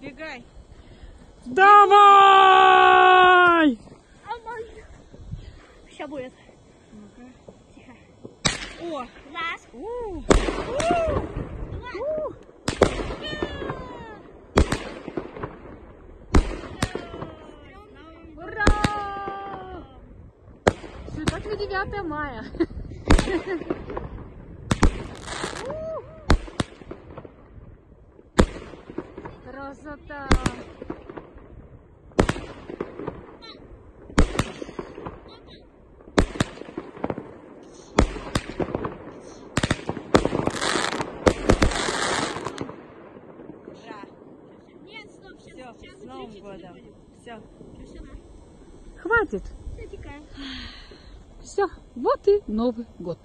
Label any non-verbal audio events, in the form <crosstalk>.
Бегай. Давай! Сейчас будет. Тихо. О! Раз. У! Ура! Сегодня 9 мая. <laughs> Красота! Ура! Нет, стоп, Все, с Новым годом. Все. Хватит. Все, вот и Новый год.